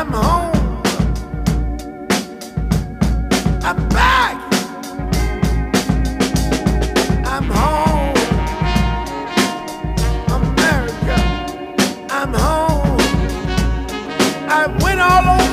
I'm home. I'm back. I'm home. America, I'm home. I went all over.